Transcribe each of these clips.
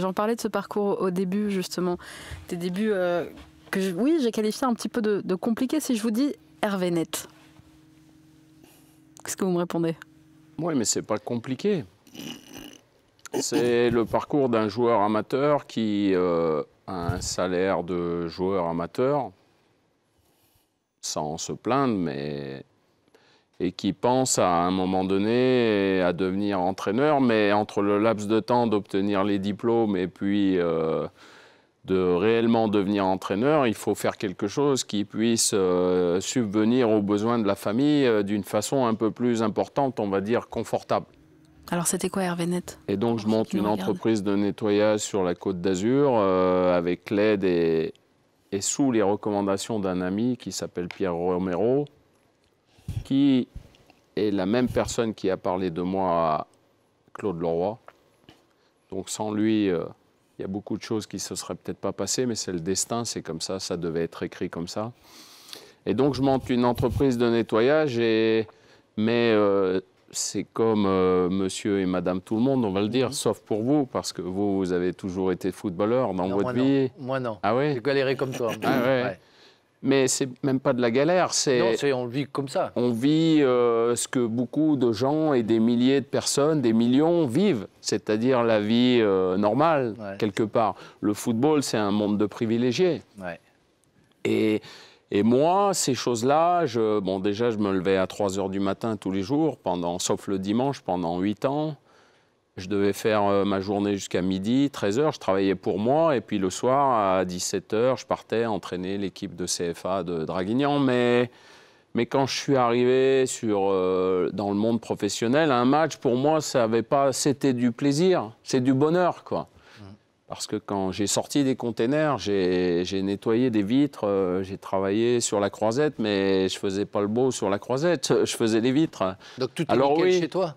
J'en parlais de ce parcours au début, justement. Des débuts euh, que, oui, j'ai qualifié un petit peu de, de compliqués. Si je vous dis Hervé Net, qu'est-ce que vous me répondez? Oui, mais c'est pas compliqué. C'est le parcours d'un joueur amateur qui euh, a un salaire de joueur amateur, sans se plaindre, mais et qui pense à un moment donné à devenir entraîneur, mais entre le laps de temps d'obtenir les diplômes et puis euh, de réellement devenir entraîneur, il faut faire quelque chose qui puisse euh, subvenir aux besoins de la famille euh, d'une façon un peu plus importante, on va dire confortable. Alors, c'était quoi Hervé Net? Et donc, je monte une entreprise de nettoyage sur la côte d'Azur avec l'aide et, et sous les recommandations d'un ami qui s'appelle Pierre Romero, qui est la même personne qui a parlé de moi à Claude Leroy. Donc, sans lui, euh, il y a beaucoup de choses qui ne se seraient peut-être pas passées, mais c'est le destin, c'est comme ça, ça devait être écrit comme ça. Et donc, je monte une entreprise de nettoyage, et, mais euh, c'est comme euh, monsieur et madame tout le monde, on va le dire, sauf pour vous, parce que vous, vous avez toujours été footballeur dans Non, votre moi, vie. non. Moi, non. Ah J'ai oui galéré comme toi. Ah ouais. Mais c'est même pas de la galère, c'est... On vit comme ça. On vit euh, ce que beaucoup de gens et des milliers de personnes, des millions vivent, c'est-à-dire la vie euh, normale, Ouais. quelque part. Le football, c'est un monde de privilégiés. Ouais. Et, et moi, ces choses-là, bon, déjà, je me levais à 3 heures du matin tous les jours, pendant, sauf le dimanche, pendant 8 ans. Je devais faire euh, ma journée jusqu'à midi, 13 heures. Je travaillais pour moi. Et puis le soir, à 17 heures, je partais entraîner l'équipe de CFA de Draguignan. Mais, mais quand je suis arrivé sur, euh, dans le monde professionnel, un match, pour moi, ça avait pas, c'était du plaisir. C'est du bonheur, quoi. Parce que quand j'ai sorti des containers, j'ai j'ai nettoyé des vitres, euh, j'ai travaillé sur la croisette, mais je faisais pas le beau sur la croisette, je faisais les vitres. Donc tout est Alors, nickel oui. chez toi?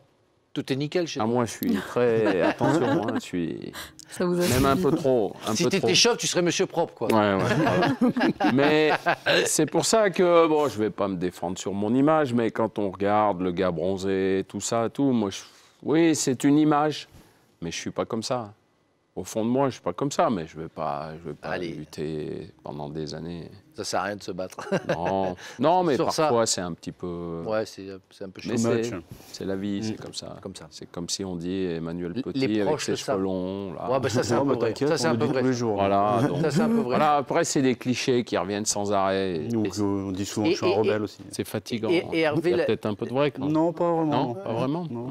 Tout est nickel chez Ah, toi moi, je suis très. Attention, moi, je suis Ça vous a même un peu trop. Un Si peu tu trop. étais chauve, tu serais monsieur propre, quoi. Ouais, ouais, voilà. mais c'est pour ça que, bon, je vais pas me défendre sur mon image, mais quand on regarde le gars bronzé, tout ça, tout, moi, je- oui, c'est une image, mais je suis pas comme ça. Au fond de moi, je suis pas comme ça, mais je vais pas, je vais pas Allez. lutter pendant des années. Ça sert à rien de se battre. Non, non, mais Sur parfois c'est un petit peu. ouais, c'est un peu c'est la vie, c'est comme ça. Comme ça. C'est comme si on dit Emmanuel Les Petit avec proches ses le cheveux longs. là. Ouais, bah ça c'est un peu vrai. t'inquiète, Ça c'est un peu vrai. les jours. Voilà, donc, Ça c'est un peu vrai. voilà, après c'est des clichés qui reviennent sans arrêt. et- Nous, et on dit souvent Et- que je suis un et- rebelle aussi. c'est fatigant. Et- et Hervé, Il y a peut-être un peu de vrai. quoi. Non, pas vraiment. Non, pas vraiment. Non.